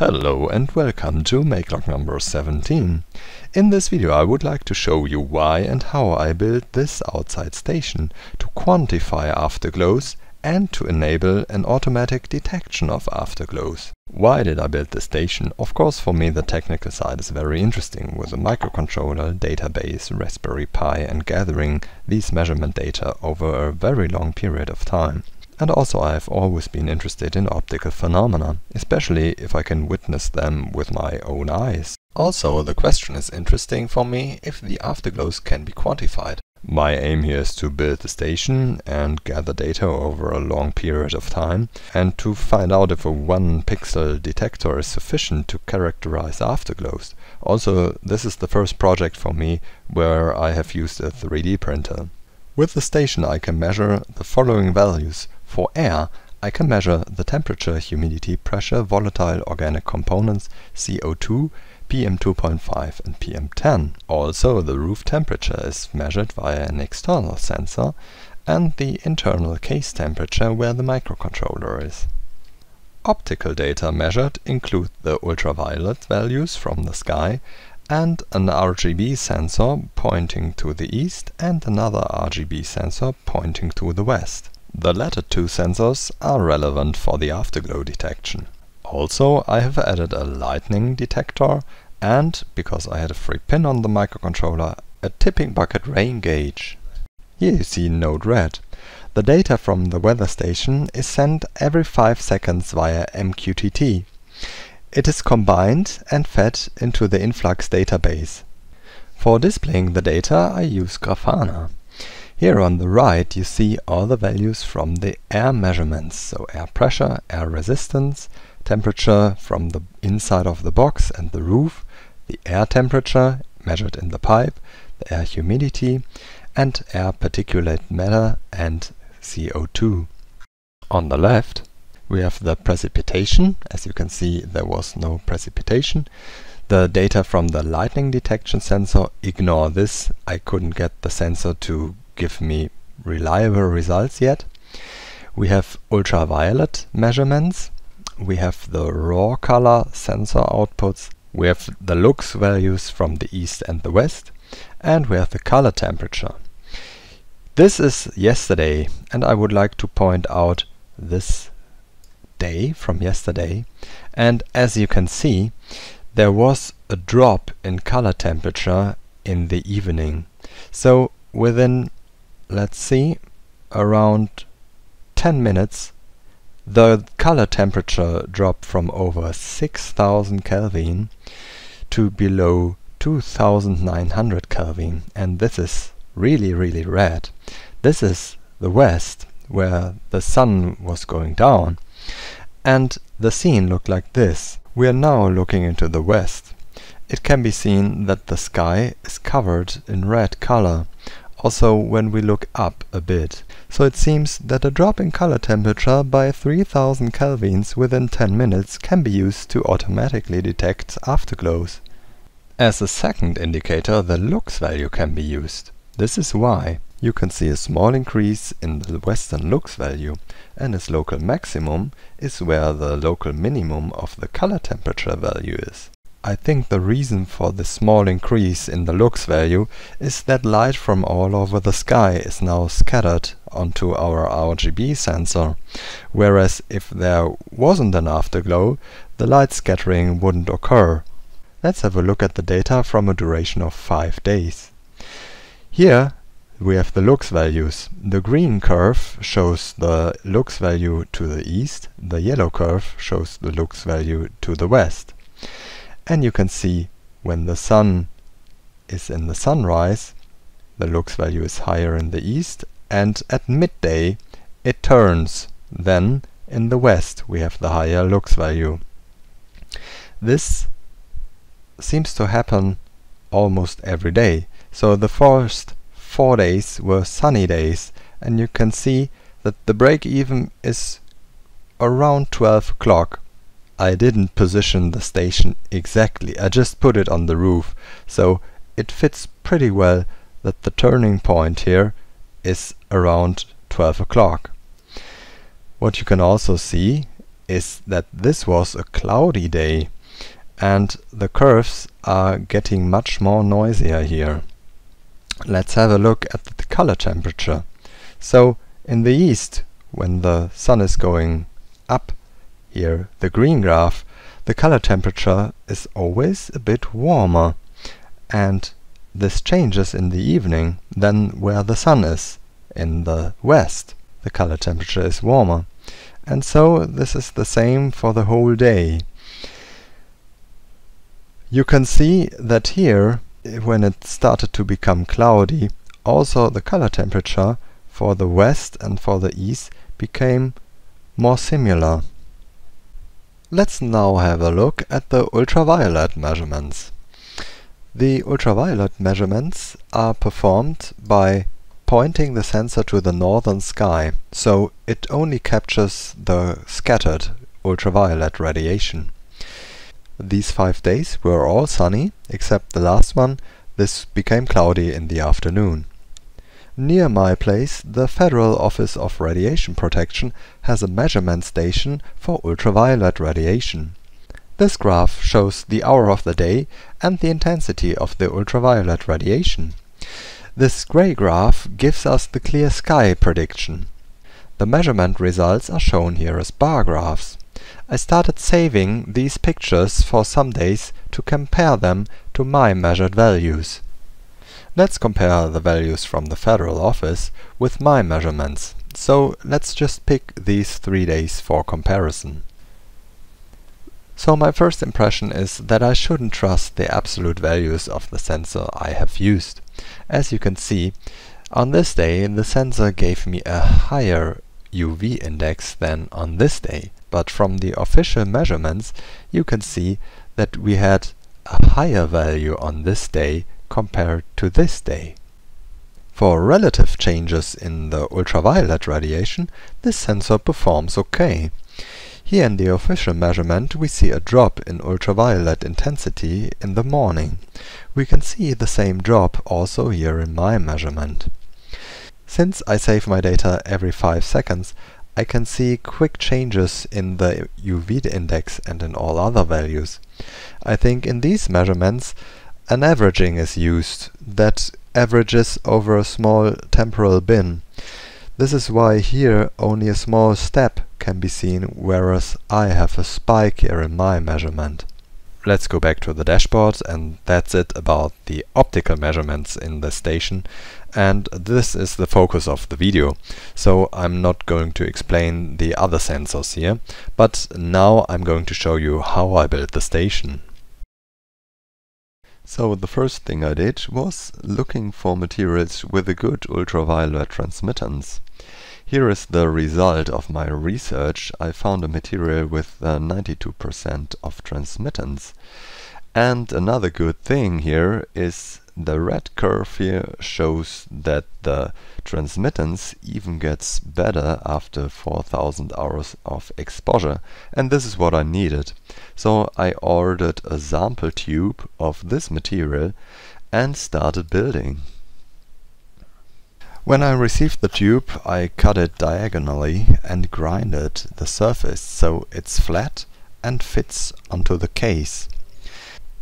Hello and welcome to Makelog number 17. In this video I would like to show you why and how I built this outside station to quantify afterglows and to enable an automatic detection of afterglows. Why did I build this station? Of course for me the technical side is very interesting with a microcontroller, database, Raspberry Pi and gathering these measurement data over a very long period of time. And also I have always been interested in optical phenomena, especially if I can witness them with my own eyes. Also, the question is interesting for me if the afterglows can be quantified. My aim here is to build a station and gather data over a long period of time and to find out if a 1 pixel detector is sufficient to characterize afterglows. Also, this is the first project for me where I have used a 3D printer. With the station I can measure the following values for air, I can measure the temperature, humidity, pressure, volatile organic components, CO2, PM2.5 and PM10. Also, the roof temperature is measured via an external sensor and the internal case temperature where the microcontroller is. Optical data measured include the ultraviolet values from the sky and an RGB sensor pointing to the east and another RGB sensor pointing to the west. The latter two sensors are relevant for the afterglow detection. Also, I have added a lightning detector and, because I had a free pin on the microcontroller, a tipping bucket rain gauge. Here you see Node RED. The data from the weather station is sent every 5 seconds via MQTT. It is combined and fed into the Influx database. For displaying the data I use Grafana. Here on the right you see all the values from the air measurements, so air pressure, air resistance, temperature from the inside of the box and the roof, the air temperature measured in the pipe, the air humidity, and air particulate matter and CO2. On the left we have the precipitation. As you can see there was no precipitation. The data from the lightning detection sensor, ignore this, I couldn't get the sensor to give me reliable results yet. We have ultraviolet measurements, we have the raw color sensor outputs, we have the lux values from the east and the west, and we have the color temperature. This is yesterday, and I would like to point out this day from yesterday. And as you can see, there was a drop in color temperature in the evening. So within let's see, around 10 minutes, the color temperature dropped from over 6000 Kelvin to below 2900 Kelvin. And this is really, really red. This is the west, where the sun was going down. And the scene looked like this. We are now looking into the west. It can be seen that the sky is covered in red color also when we look up a bit. So it seems that a drop in color temperature by 3000 kelvins within 10 minutes can be used to automatically detect afterglows. As a second indicator, the lux value can be used. This is why you can see a small increase in the western lux value, and its local maximum is where the local minimum of the color temperature value is. I think the reason for the small increase in the lux value is that light from all over the sky is now scattered onto our RGB sensor, whereas if there wasn't an afterglow, the light scattering wouldn't occur. Let's have a look at the data from a duration of 5 days. Here we have the lux values. The green curve shows the lux value to the east, the yellow curve shows the lux value to the west and you can see when the sun is in the sunrise the lux value is higher in the east and at midday it turns then in the west we have the higher lux value. This seems to happen almost every day. So the first four days were sunny days and you can see that the break even is around 12 o'clock I didn't position the station exactly, I just put it on the roof, so it fits pretty well that the turning point here is around 12 o'clock. What you can also see is that this was a cloudy day and the curves are getting much more noisier here. Let's have a look at the color temperature. So in the east, when the sun is going up, here the green graph, the color temperature is always a bit warmer and this changes in the evening than where the sun is. In the west, the color temperature is warmer. And so this is the same for the whole day. You can see that here, when it started to become cloudy, also the color temperature for the west and for the east became more similar. Let's now have a look at the ultraviolet measurements. The ultraviolet measurements are performed by pointing the sensor to the northern sky, so it only captures the scattered ultraviolet radiation. These five days were all sunny, except the last one, this became cloudy in the afternoon. Near my place, the Federal Office of Radiation Protection has a measurement station for ultraviolet radiation. This graph shows the hour of the day and the intensity of the ultraviolet radiation. This gray graph gives us the clear sky prediction. The measurement results are shown here as bar graphs. I started saving these pictures for some days to compare them to my measured values. Let's compare the values from the Federal Office with my measurements. So let's just pick these three days for comparison. So my first impression is that I shouldn't trust the absolute values of the sensor I have used. As you can see, on this day the sensor gave me a higher UV index than on this day, but from the official measurements you can see that we had a higher value on this day compared to this day. For relative changes in the ultraviolet radiation, this sensor performs okay. Here in the official measurement we see a drop in ultraviolet intensity in the morning. We can see the same drop also here in my measurement. Since I save my data every 5 seconds, I can see quick changes in the UV index and in all other values. I think in these measurements an averaging is used that averages over a small temporal bin. This is why here only a small step can be seen, whereas I have a spike here in my measurement. Let's go back to the dashboard and that's it about the optical measurements in the station and this is the focus of the video so I'm not going to explain the other sensors here but now I'm going to show you how I built the station. So the first thing I did was looking for materials with a good ultraviolet transmittance. Here is the result of my research. I found a material with 92% uh, of transmittance. And another good thing here is the red curve here shows that the transmittance even gets better after 4000 hours of exposure and this is what I needed. So I ordered a sample tube of this material and started building. When I received the tube I cut it diagonally and grinded the surface so it's flat and fits onto the case.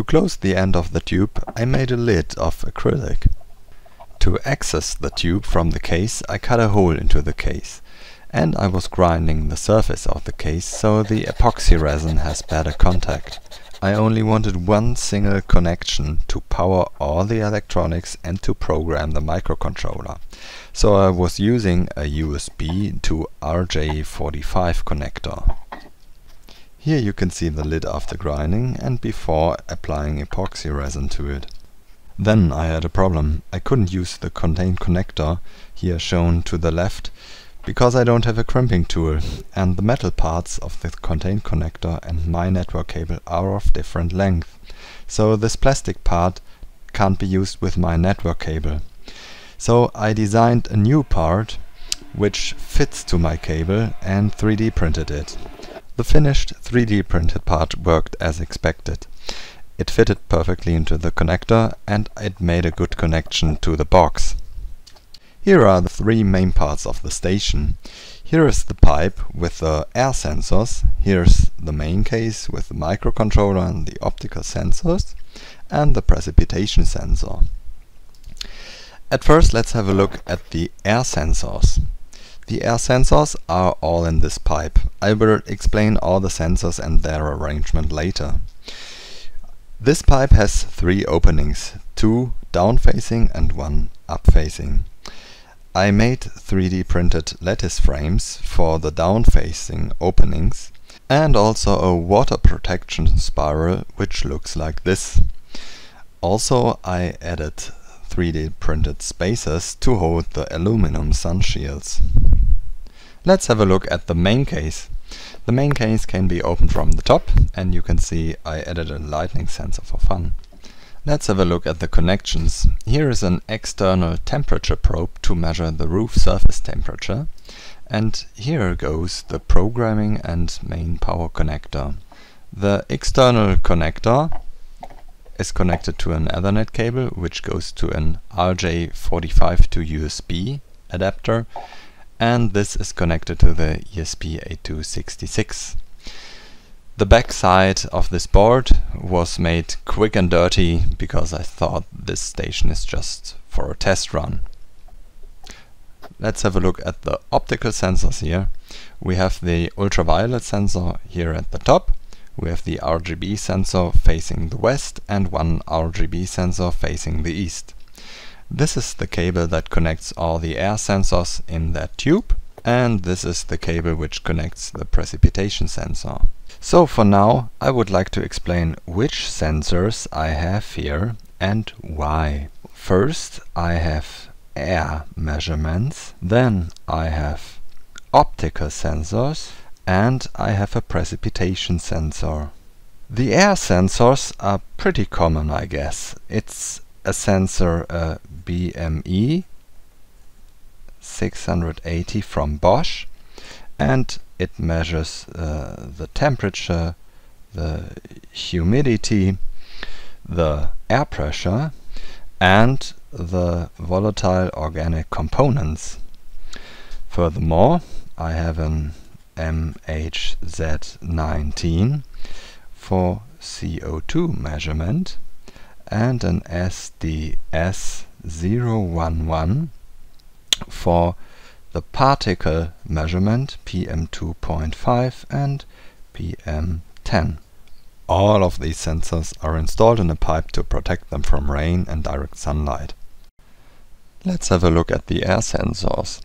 To close the end of the tube I made a lid of acrylic. To access the tube from the case I cut a hole into the case and I was grinding the surface of the case so the epoxy resin has better contact. I only wanted one single connection to power all the electronics and to program the microcontroller. So I was using a USB to RJ45 connector. Here you can see the lid after grinding and before applying epoxy resin to it. Then I had a problem. I couldn't use the contained connector, here shown to the left, because I don't have a crimping tool and the metal parts of the contained connector and my network cable are of different length. So this plastic part can't be used with my network cable. So I designed a new part which fits to my cable and 3D printed it. The finished 3D printed part worked as expected. It fitted perfectly into the connector and it made a good connection to the box. Here are the three main parts of the station. Here is the pipe with the air sensors, here's the main case with the microcontroller and the optical sensors, and the precipitation sensor. At first let's have a look at the air sensors. The air sensors are all in this pipe. I will explain all the sensors and their arrangement later. This pipe has three openings, two down-facing and one up-facing. I made 3D printed lattice frames for the down-facing openings and also a water protection spiral which looks like this. Also I added 3D printed spacers to hold the aluminum sun shields. Let's have a look at the main case. The main case can be opened from the top and you can see I added a lightning sensor for fun. Let's have a look at the connections. Here is an external temperature probe to measure the roof surface temperature. And here goes the programming and main power connector. The external connector is connected to an Ethernet cable which goes to an RJ45 to USB adapter and this is connected to the ESP8266. The back side of this board was made quick and dirty because I thought this station is just for a test run. Let's have a look at the optical sensors here. We have the ultraviolet sensor here at the top. We have the RGB sensor facing the west and one RGB sensor facing the east. This is the cable that connects all the air sensors in that tube and this is the cable which connects the precipitation sensor. So for now I would like to explain which sensors I have here and why. First I have air measurements, then I have optical sensors and I have a precipitation sensor. The air sensors are pretty common I guess. It's a sensor a BME 680 from Bosch and it measures uh, the temperature, the humidity, the air pressure and the volatile organic components. Furthermore, I have an MHZ19 for CO2 measurement and an SDS011 for the particle measurement PM2.5 and PM10. All of these sensors are installed in a pipe to protect them from rain and direct sunlight. Let's have a look at the air sensors.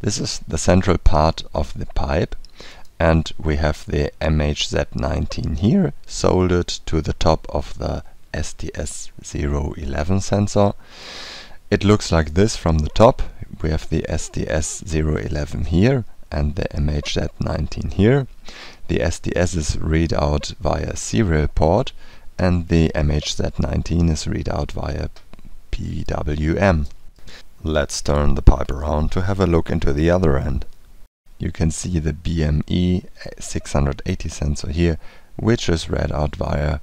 This is the central part of the pipe and we have the MHZ19 here soldered to the top of the SDS011 sensor. It looks like this from the top we have the SDS011 here and the MHZ19 here. The SDS is read out via serial port and the MHZ19 is read out via PWM. Let's turn the pipe around to have a look into the other end. You can see the BME 680 sensor here, which is read out via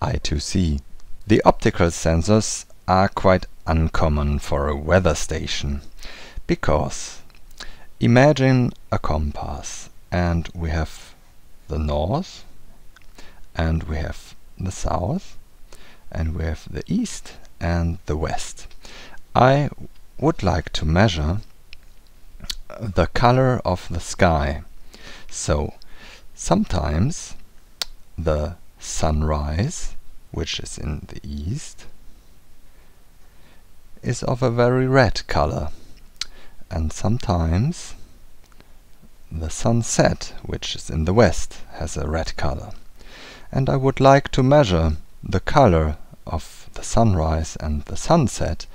I2C. The optical sensors are quite uncommon for a weather station. Because imagine a compass and we have the north and we have the south and we have the east and the west. I would like to measure the color of the sky. So sometimes the sunrise, which is in the east, is of a very red color and sometimes the sunset, which is in the west, has a red color. And I would like to measure the color of the sunrise and the sunset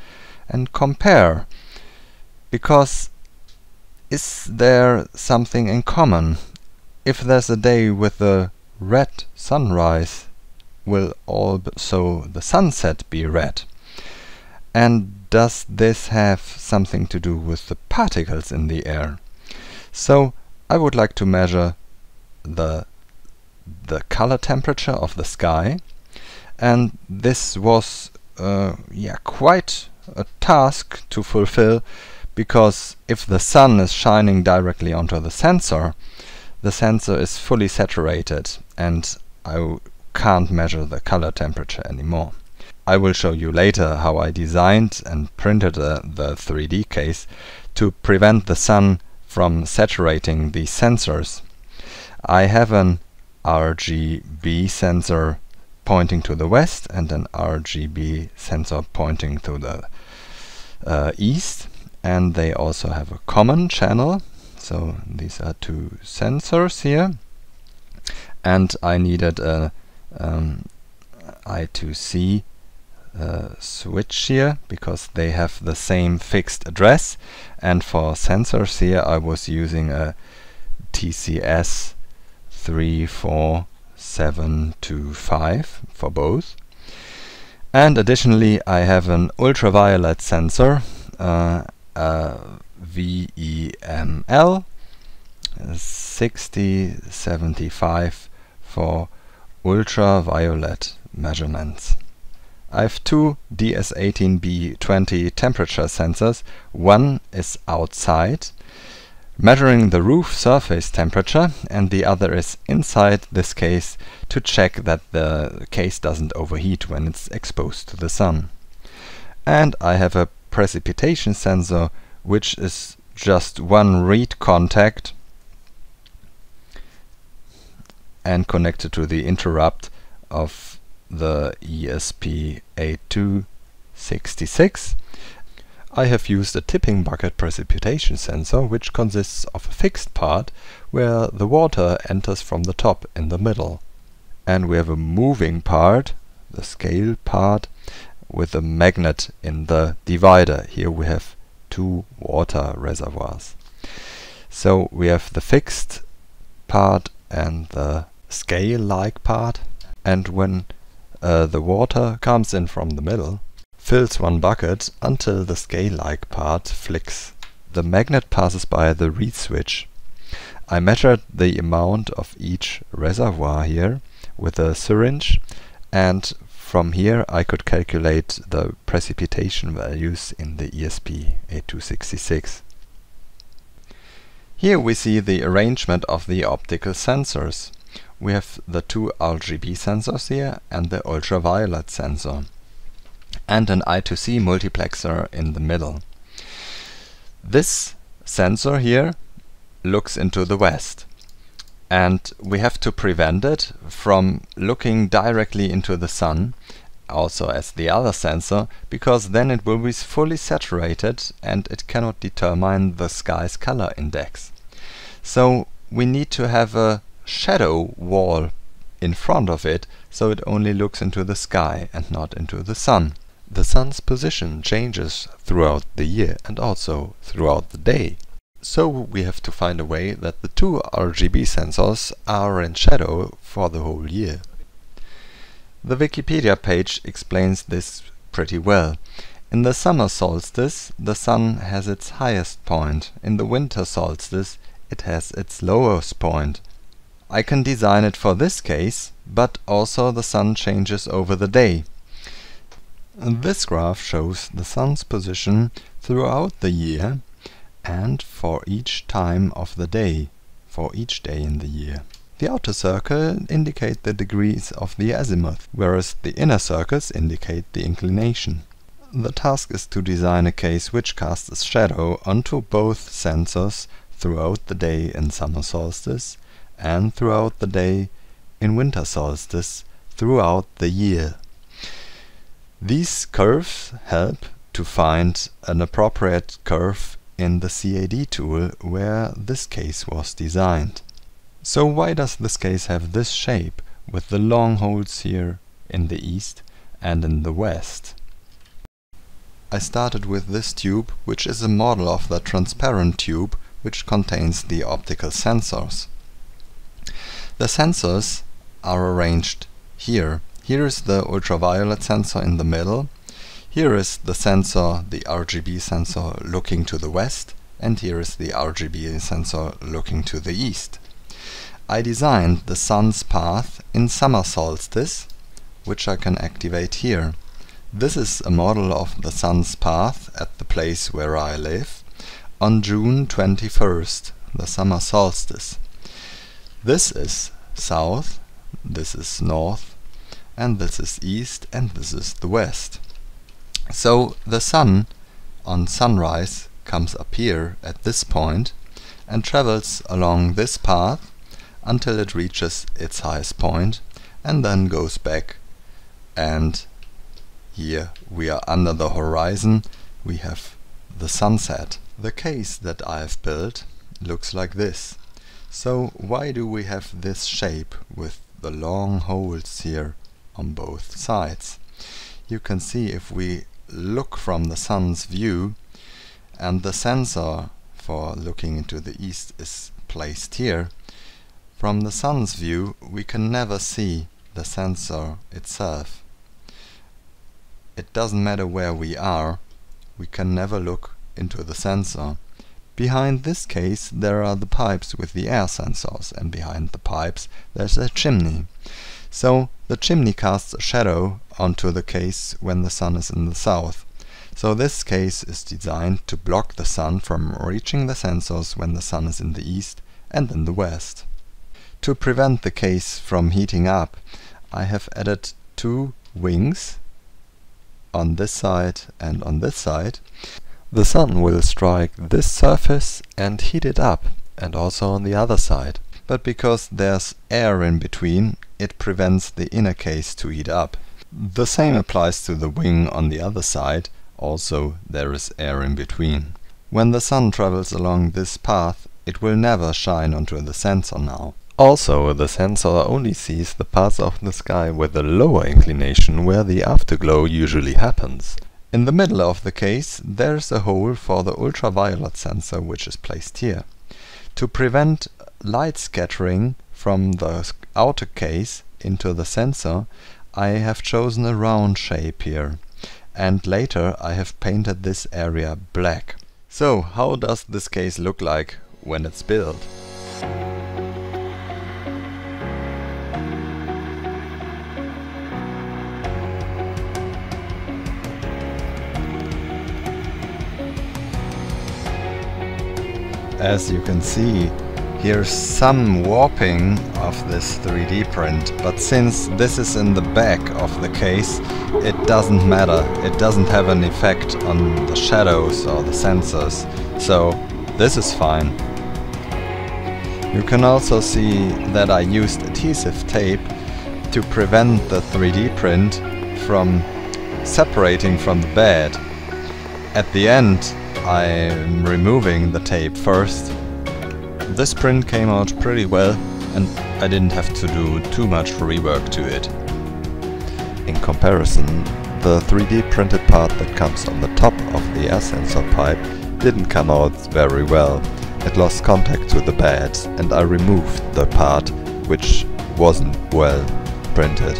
and compare, because is there something in common? If there's a day with a red sunrise, will also the sunset be red? And does this have something to do with the particles in the air? So I would like to measure the the color temperature of the sky and this was uh, yeah quite a task to fulfill because if the sun is shining directly onto the sensor, the sensor is fully saturated and I can't measure the color temperature anymore. I will show you later how I designed and printed the 3D case to prevent the sun from saturating the sensors. I have an RGB sensor pointing to the west and an RGB sensor pointing to the uh, east and they also have a common channel so these are two sensors here. And I needed a um, I2C uh, switch here because they have the same fixed address. And for sensors here I was using a TCS 34725 for both. And additionally I have an ultraviolet sensor uh, VEML 6075 for ultraviolet measurements. I have two DS18B20 temperature sensors. One is outside, measuring the roof surface temperature, and the other is inside this case to check that the case doesn't overheat when it's exposed to the sun. And I have a precipitation sensor, which is just one reed contact and connected to the interrupt of the ESP8266. I have used a tipping bucket precipitation sensor which consists of a fixed part where the water enters from the top in the middle. And we have a moving part, the scale part, with a magnet in the divider. Here we have two water reservoirs. So we have the fixed part and the scale-like part and when uh, the water comes in from the middle, fills one bucket until the scale-like part flicks. The magnet passes by the reed switch. I measured the amount of each reservoir here with a syringe and from here I could calculate the precipitation values in the ESP8266. Here we see the arrangement of the optical sensors. We have the two RGB sensors here and the ultraviolet sensor and an I2C multiplexer in the middle. This sensor here looks into the west and we have to prevent it from looking directly into the sun also as the other sensor because then it will be fully saturated and it cannot determine the sky's color index. So we need to have a shadow wall in front of it so it only looks into the sky and not into the sun. The sun's position changes throughout the year and also throughout the day. So we have to find a way that the two RGB sensors are in shadow for the whole year. The Wikipedia page explains this pretty well. In the summer solstice, the sun has its highest point. In the winter solstice, it has its lowest point. I can design it for this case, but also the sun changes over the day. This graph shows the sun's position throughout the year and for each time of the day, for each day in the year. The outer circle indicate the degrees of the azimuth, whereas the inner circles indicate the inclination. The task is to design a case which casts a shadow onto both sensors throughout the day in summer solstice and throughout the day in winter solstice throughout the year. These curves help to find an appropriate curve in the CAD tool where this case was designed. So why does this case have this shape with the long holes here in the east and in the west? I started with this tube which is a model of the transparent tube which contains the optical sensors. The sensors are arranged here. Here is the ultraviolet sensor in the middle here is the sensor, the RGB sensor looking to the west and here is the RGB sensor looking to the east. I designed the sun's path in summer solstice, which I can activate here. This is a model of the sun's path at the place where I live on June 21st, the summer solstice. This is south, this is north, and this is east, and this is the west. So the sun on sunrise comes up here at this point and travels along this path until it reaches its highest point and then goes back and here we are under the horizon we have the sunset. The case that I have built looks like this. So why do we have this shape with the long holes here on both sides? You can see if we look from the sun's view and the sensor for looking into the east is placed here. From the sun's view we can never see the sensor itself. It doesn't matter where we are, we can never look into the sensor. Behind this case there are the pipes with the air sensors and behind the pipes there's a chimney. So the chimney casts a shadow onto the case when the sun is in the south. So this case is designed to block the sun from reaching the sensors when the sun is in the east and in the west. To prevent the case from heating up, I have added two wings on this side and on this side. The sun will strike this surface and heat it up, and also on the other side. But because there's air in between, it prevents the inner case to heat up. The same applies to the wing on the other side, also there is air in between. When the sun travels along this path, it will never shine onto the sensor now. Also, the sensor only sees the parts of the sky with a lower inclination where the afterglow usually happens. In the middle of the case there is a hole for the ultraviolet sensor which is placed here. To prevent light scattering from the outer case into the sensor I have chosen a round shape here and later I have painted this area black. So how does this case look like when it's built? As you can see, here's some warping of this 3D print, but since this is in the back of the case, it doesn't matter. It doesn't have an effect on the shadows or the sensors, so this is fine. You can also see that I used adhesive tape to prevent the 3D print from separating from the bed. At the end, I'm removing the tape first. This print came out pretty well and I didn't have to do too much rework to it. In comparison, the 3D printed part that comes on the top of the air sensor pipe didn't come out very well. It lost contact to the bed and I removed the part which wasn't well printed.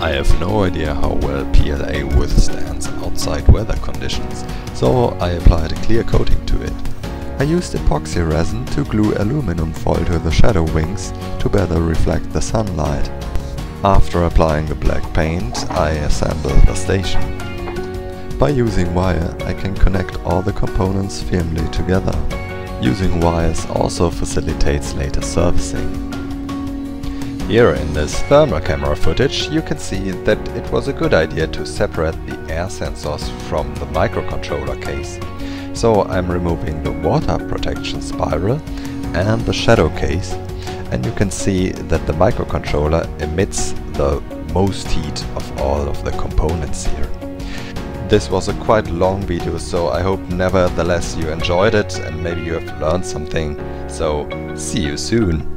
I have no idea how well PLA withstands outside weather conditions, so I applied a clear coating to it. I used epoxy resin to glue aluminum foil to the shadow wings to better reflect the sunlight. After applying the black paint, I assembled the station. By using wire, I can connect all the components firmly together. Using wires also facilitates later servicing. Here in this thermal camera footage you can see that it was a good idea to separate the air sensors from the microcontroller case. So I'm removing the water protection spiral and the shadow case and you can see that the microcontroller emits the most heat of all of the components here. This was a quite long video so I hope nevertheless you enjoyed it and maybe you have learned something. So see you soon!